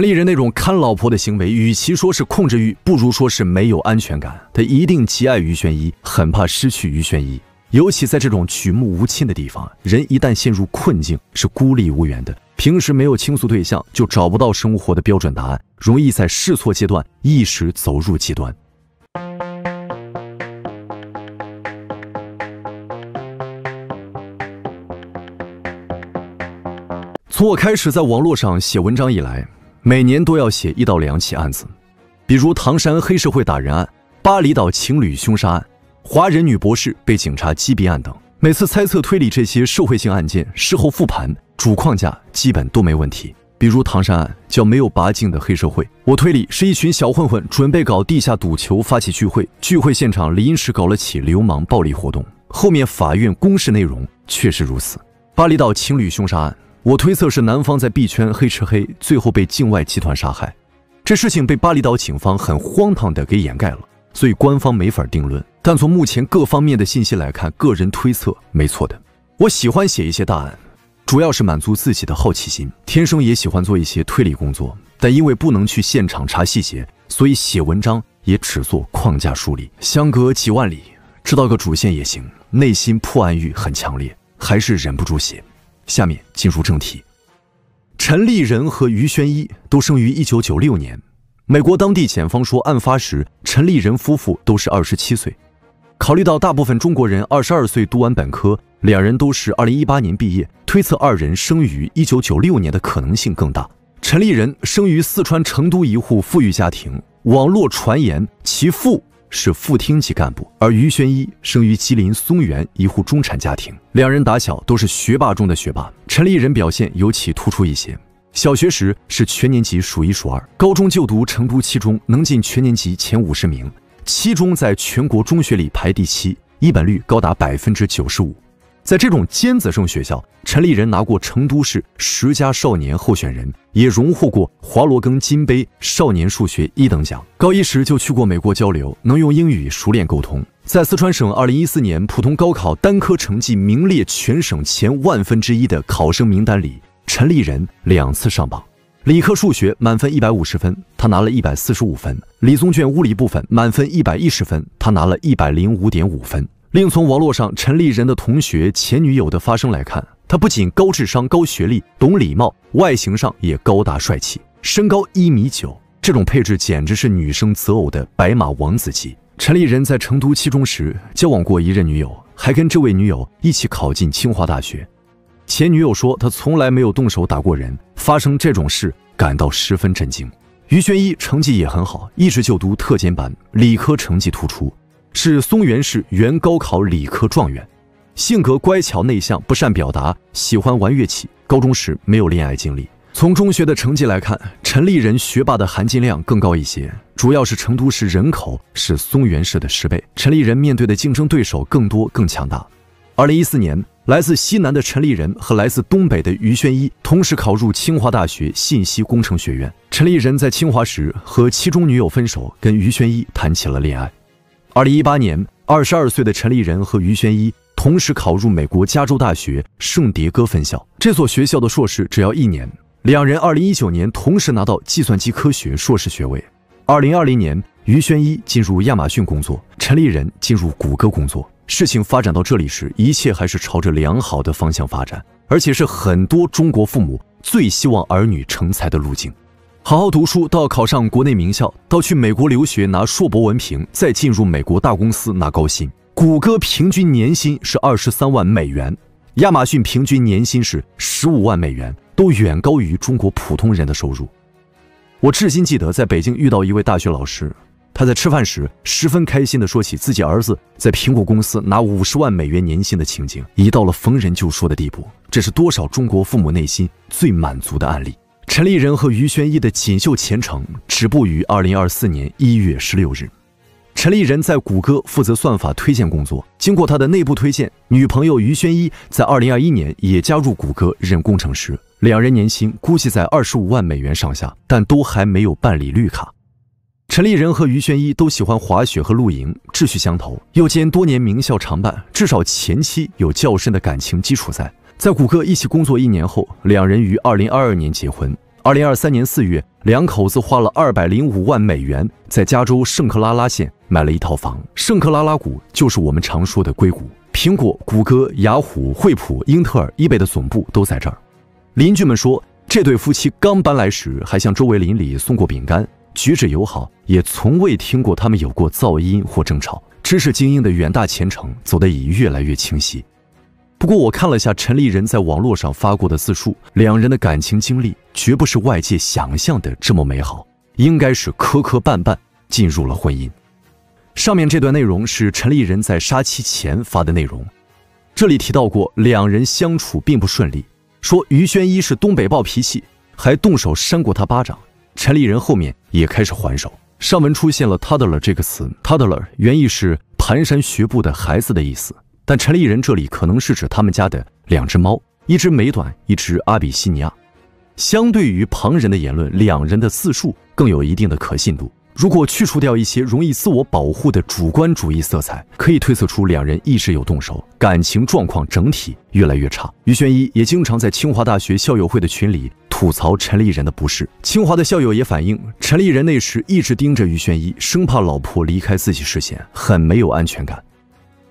陈立人那种看老婆的行为，与其说是控制欲，不如说是没有安全感。他一定极爱于玄一，很怕失去于玄一。尤其在这种举目无亲的地方，人一旦陷入困境，是孤立无援的。平时没有倾诉对象，就找不到生活的标准答案，容易在试错阶段一时走入极端。从我开始在网络上写文章以来，每年都要写一到两起案子，比如唐山黑社会打人案、巴厘岛情侣凶杀案、华人女博士被警察击毙案等。每次猜测推理这些社会性案件，事后复盘，主框架基本都没问题。比如唐山案叫没有拔净的黑社会，我推理是一群小混混准备搞地下赌球，发起聚会，聚会现场临时搞了起流氓暴力活动，后面法院公示内容确实如此。巴厘岛情侣凶杀案。我推测是男方在币圈黑吃黑，最后被境外集团杀害。这事情被巴厘岛警方很荒唐的给掩盖了，所以官方没法定论。但从目前各方面的信息来看，个人推测没错的。我喜欢写一些大案，主要是满足自己的好奇心，天生也喜欢做一些推理工作。但因为不能去现场查细节，所以写文章也只做框架梳理。相隔几万里，知道个主线也行。内心破案欲很强烈，还是忍不住写。下面进入正题，陈立人和于宣一都生于一九九六年。美国当地检方说，案发时陈立人夫妇都是二十七岁。考虑到大部分中国人二十二岁读完本科，两人都是二零一八年毕业，推测二人生于一九九六年的可能性更大。陈立人生于四川成都一户富裕家庭，网络传言其父。是副厅级干部，而于宣一生于吉林松原一户中产家庭，两人打小都是学霸中的学霸。陈立人表现尤其突出一些，小学时是全年级数一数二，高中就读成都七中，能进全年级前五十名，七中在全国中学里排第七，一本率高达百分之九十五。在这种尖子生学校，陈立人拿过成都市十佳少年候选人，也荣获过华罗庚金杯少年数学一等奖。高一时就去过美国交流，能用英语熟练沟通。在四川省2014年普通高考单科成绩名列全省前万分之一的考生名单里，陈立人两次上榜。理科数学满分一百五十分，他拿了一百四十五分；理综卷物理部分满分一百一十分，他拿了一百零五点五分。另从网络上陈立人的同学、前女友的发声来看，他不仅高智商、高学历、懂礼貌，外形上也高大帅气，身高一米九，这种配置简直是女生择偶的白马王子级。陈立人在成都七中时交往过一任女友，还跟这位女友一起考进清华大学。前女友说他从来没有动手打过人，发生这种事感到十分震惊。于轩一成绩也很好，一直就读特尖班，理科成绩突出。是松原市原高考理科状元，性格乖巧内向，不善表达，喜欢玩乐器。高中时没有恋爱经历。从中学的成绩来看，陈立人学霸的含金量更高一些。主要是成都市人口是松原市的十倍，陈立人面对的竞争对手更多更强大。二零一四年，来自西南的陈立人和来自东北的于轩一同时考入清华大学信息工程学院。陈立人在清华时和其中女友分手，跟于轩一谈起了恋爱。二零一八年，二十二岁的陈立人和于轩一同时考入美国加州大学圣迭戈分校。这所学校的硕士只要一年。两人二零一九年同时拿到计算机科学硕士学位。二零二零年，于轩一进入亚马逊工作，陈立人进入谷歌工作。事情发展到这里时，一切还是朝着良好的方向发展，而且是很多中国父母最希望儿女成才的路径。好好读书，到考上国内名校，到去美国留学拿硕博文凭，再进入美国大公司拿高薪。谷歌平均年薪是二十三万美元，亚马逊平均年薪是十五万美元，都远高于中国普通人的收入。我至今记得在北京遇到一位大学老师，他在吃饭时十分开心地说起自己儿子在苹果公司拿五十万美元年薪的情景，已到了逢人就说的地步。这是多少中国父母内心最满足的案例。陈立人和于轩一的锦绣前程止步于二零二四年一月十六日。陈立人在谷歌负责算法推荐工作，经过他的内部推荐，女朋友于轩一在二零二一年也加入谷歌任工程师，两人年薪估计在二十五万美元上下，但都还没有办理绿卡。陈立人和于轩一都喜欢滑雪和露营，志趣相投，又兼多年名校常伴，至少前期有较深的感情基础在。在谷歌一起工作一年后，两人于二零二二年结婚。二零二三年四月，两口子花了二百零五万美元，在加州圣克拉拉县买了一套房。圣克拉拉谷就是我们常说的硅谷，苹果、谷歌、雅虎、惠普、英特尔、易贝的总部都在这儿。邻居们说，这对夫妻刚搬来时还向周围邻里送过饼干，举止友好，也从未听过他们有过噪音或争吵。知识精英的远大前程走得已越来越清晰。不过，我看了下陈立人在网络上发过的自述，两人的感情经历绝不是外界想象的这么美好，应该是磕磕绊绊进入了婚姻。上面这段内容是陈立人在杀妻前发的内容，这里提到过两人相处并不顺利，说于轩一是东北暴脾气，还动手扇过他巴掌。陈立人后面也开始还手，上文出现了 “toddler” 这个词，“toddler” 原意是蹒跚学步的孩子的意思。但陈立人这里可能是指他们家的两只猫，一只美短，一只阿比西尼亚。相对于旁人的言论，两人的自述更有一定的可信度。如果去除掉一些容易自我保护的主观主义色彩，可以推测出两人一直有动手，感情状况整体越来越差。于轩一也经常在清华大学校友会的群里吐槽陈立人的不是。清华的校友也反映，陈立人那时一直盯着于轩一，生怕老婆离开自己视线，很没有安全感。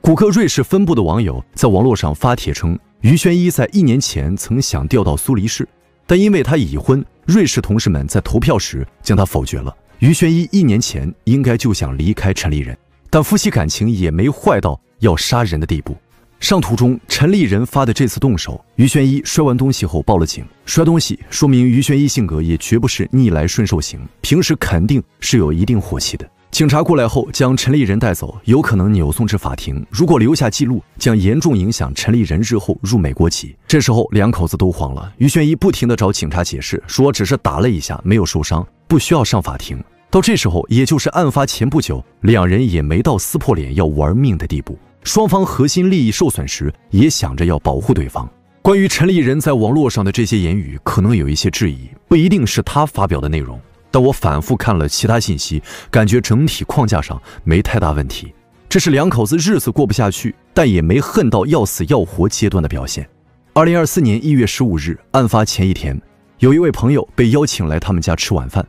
谷歌瑞士分部的网友在网络上发帖称，于轩一在一年前曾想调到苏黎世，但因为他已婚，瑞士同事们在投票时将他否决了。于轩一一年前应该就想离开陈立人，但夫妻感情也没坏到要杀人的地步。上图中陈立人发的这次动手，于轩一摔完东西后报了警。摔东西说明于轩一性格也绝不是逆来顺受型，平时肯定是有一定火气的。警察过来后，将陈立人带走，有可能扭送至法庭。如果留下记录，将严重影响陈立人日后入美国籍。这时候，两口子都慌了。于轩一不停地找警察解释，说只是打了一下，没有受伤，不需要上法庭。到这时候，也就是案发前不久，两人也没到撕破脸要玩命的地步。双方核心利益受损时，也想着要保护对方。关于陈立人在网络上的这些言语，可能有一些质疑，不一定是他发表的内容。但我反复看了其他信息，感觉整体框架上没太大问题。这是两口子日子过不下去，但也没恨到要死要活阶段的表现。二零二四年一月十五日，案发前一天，有一位朋友被邀请来他们家吃晚饭。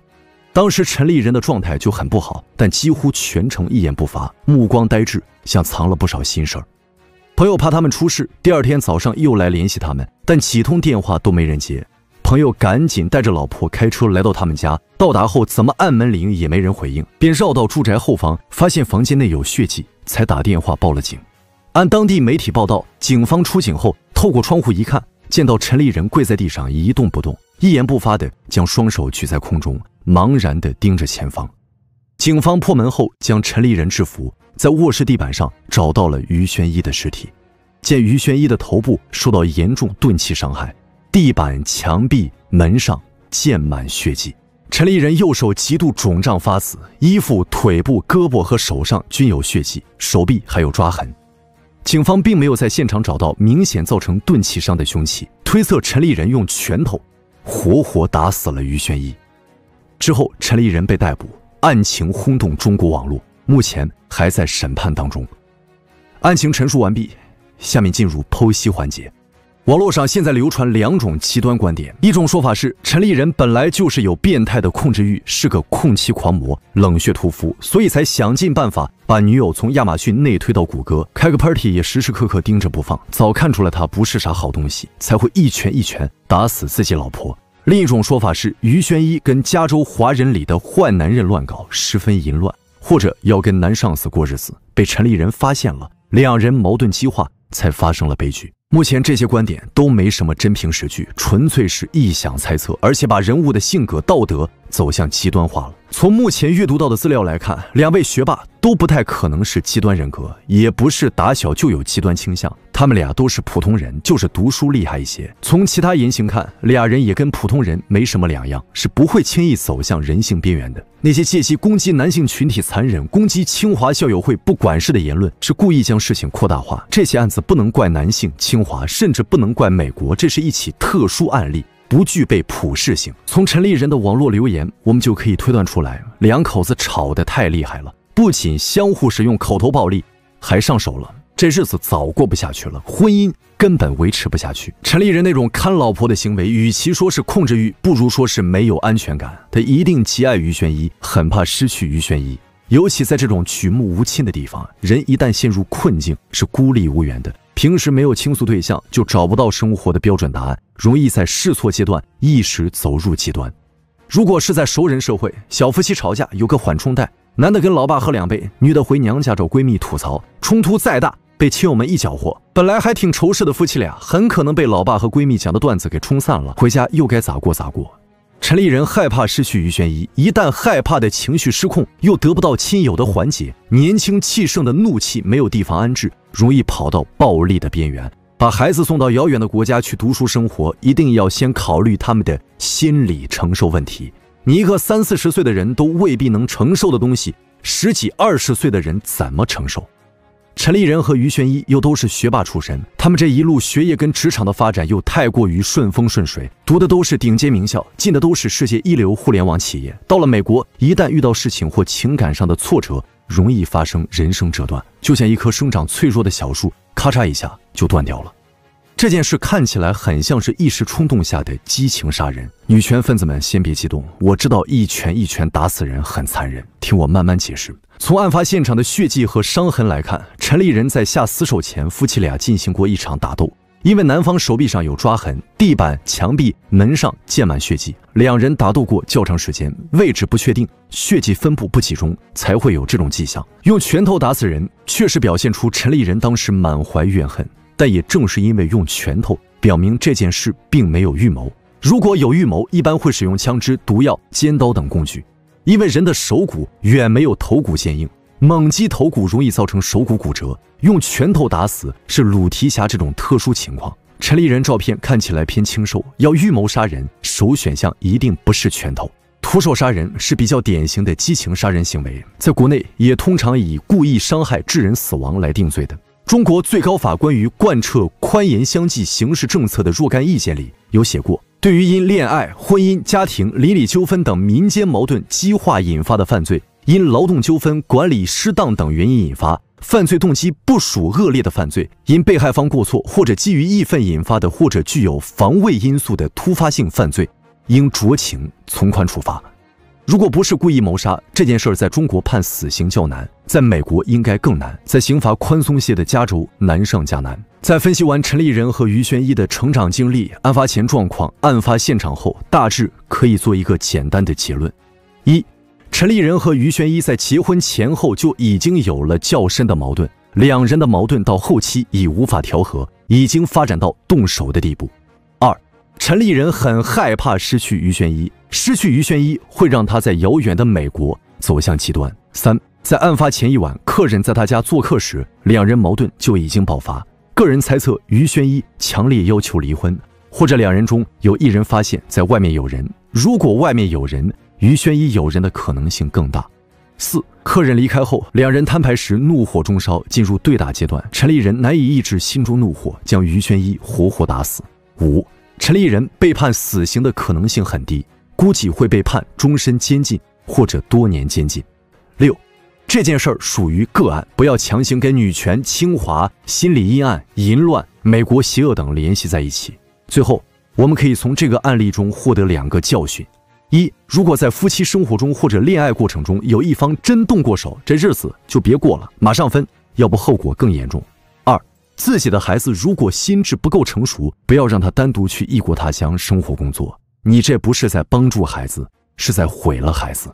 当时陈立人的状态就很不好，但几乎全程一言不发，目光呆滞，像藏了不少心事儿。朋友怕他们出事，第二天早上又来联系他们，但几通电话都没人接。朋友赶紧带着老婆开车来到他们家，到达后怎么按门铃也没人回应，便绕到住宅后方，发现房间内有血迹，才打电话报了警。按当地媒体报道，警方出警后，透过窗户一看，见到陈立人跪在地上一动不动，一言不发的将双手举在空中，茫然的盯着前方。警方破门后将陈立人制服，在卧室地板上找到了于轩一的尸体，见于轩一的头部受到严重钝器伤害。地板、墙壁、门上溅满血迹。陈立人右手极度肿胀发紫，衣服、腿部、胳膊和手上均有血迹，手臂还有抓痕。警方并没有在现场找到明显造成钝器伤的凶器，推测陈立人用拳头活活打死了于轩一。之后，陈立人被逮捕，案情轰动中国网络，目前还在审判当中。案情陈述完毕，下面进入剖析环节。网络上现在流传两种极端观点，一种说法是陈立人本来就是有变态的控制欲，是个控妻狂魔、冷血屠夫，所以才想尽办法把女友从亚马逊内推到谷歌，开个 party 也时时刻刻盯着不放，早看出来他不是啥好东西，才会一拳一拳打死自己老婆。另一种说法是于轩一跟加州华人里的坏男人乱搞，十分淫乱，或者要跟男上司过日子，被陈立人发现了，两人矛盾激化，才发生了悲剧。目前这些观点都没什么真凭实据，纯粹是臆想猜测，而且把人物的性格道德走向极端化了。从目前阅读到的资料来看，两位学霸都不太可能是极端人格，也不是打小就有极端倾向。他们俩都是普通人，就是读书厉害一些。从其他言行看，俩人也跟普通人没什么两样，是不会轻易走向人性边缘的。那些借机攻击男性群体残忍、攻击清华校友会不管事的言论，是故意将事情扩大化。这起案子不能怪男性、清华，甚至不能怪美国，这是一起特殊案例。不具备普适性。从陈立人的网络留言，我们就可以推断出来，两口子吵得太厉害了，不仅相互使用口头暴力，还上手了。这日子早过不下去了，婚姻根本维持不下去。陈立人那种看老婆的行为，与其说是控制欲，不如说是没有安全感。他一定极爱于宣一，很怕失去于宣一。尤其在这种举目无亲的地方，人一旦陷入困境，是孤立无援的。平时没有倾诉对象，就找不到生活的标准答案，容易在试错阶段一时走入极端。如果是在熟人社会，小夫妻吵架有个缓冲带，男的跟老爸喝两杯，女的回娘家找闺蜜吐槽，冲突再大。被亲友们一搅和，本来还挺仇视的夫妻俩，很可能被老爸和闺蜜讲的段子给冲散了。回家又该咋过咋过。陈立人害怕失去于宣一，一旦害怕的情绪失控，又得不到亲友的缓解，年轻气盛的怒气没有地方安置，容易跑到暴力的边缘。把孩子送到遥远的国家去读书生活，一定要先考虑他们的心理承受问题。你一个三四十岁的人都未必能承受的东西，十几二十岁的人怎么承受？陈立人和于玄一又都是学霸出身，他们这一路学业跟职场的发展又太过于顺风顺水，读的都是顶尖名校，进的都是世界一流互联网企业。到了美国，一旦遇到事情或情感上的挫折，容易发生人生折断，就像一棵生长脆弱的小树，咔嚓一下就断掉了。这件事看起来很像是一时冲动下的激情杀人。女权分子们先别激动，我知道一拳一拳打死人很残忍，听我慢慢解释。从案发现场的血迹和伤痕来看，陈立人在下死手前，夫妻俩进行过一场打斗。因为男方手臂上有抓痕，地板、墙壁、门上溅满血迹，两人打斗过较长时间，位置不确定，血迹分布不集中，才会有这种迹象。用拳头打死人，确实表现出陈立人当时满怀怨恨。但也正是因为用拳头，表明这件事并没有预谋。如果有预谋，一般会使用枪支、毒药、尖刀等工具。因为人的手骨远没有头骨坚硬，猛击头骨容易造成手骨骨折。用拳头打死是鲁提辖这种特殊情况。陈立人照片看起来偏清瘦，要预谋杀人，首选项一定不是拳头。徒手杀人是比较典型的激情杀人行为，在国内也通常以故意伤害致人死亡来定罪的。中国最高法关于贯彻宽严相济刑事政策的若干意见里有写过，对于因恋爱、婚姻、家庭、邻里纠纷等民间矛盾激化引发的犯罪，因劳动纠纷、管理失当等原因引发，犯罪动机不属恶劣的犯罪，因被害方过错或者基于义愤引发的或者具有防卫因素的突发性犯罪，应酌情从宽处罚。如果不是故意谋杀这件事儿，在中国判死刑较难，在美国应该更难。在刑罚宽松些的加州，难上加难。在分析完陈立人和于宣一的成长经历、案发前状况、案发现场后，大致可以做一个简单的结论：一、陈立人和于宣一在结婚前后就已经有了较深的矛盾，两人的矛盾到后期已无法调和，已经发展到动手的地步。二、陈立人很害怕失去于宣一。失去于宣一会让他在遥远的美国走向极端。三，在案发前一晚，客人在他家做客时，两人矛盾就已经爆发。个人猜测，于宣一强烈要求离婚，或者两人中有一人发现在外面有人。如果外面有人，于宣一有人的可能性更大。四，客人离开后，两人摊牌时怒火中烧，进入对打阶段。陈立人难以抑制心中怒火，将于宣一活活打死。五，陈立人被判死刑的可能性很低。估计会被判终身监禁或者多年监禁。六，这件事儿属于个案，不要强行跟女权、清华、心理阴暗、淫乱、美国邪恶等联系在一起。最后，我们可以从这个案例中获得两个教训：一，如果在夫妻生活中或者恋爱过程中有一方真动过手，这日子就别过了，马上分，要不后果更严重；二，自己的孩子如果心智不够成熟，不要让他单独去异国他乡生活工作。你这不是在帮助孩子，是在毁了孩子。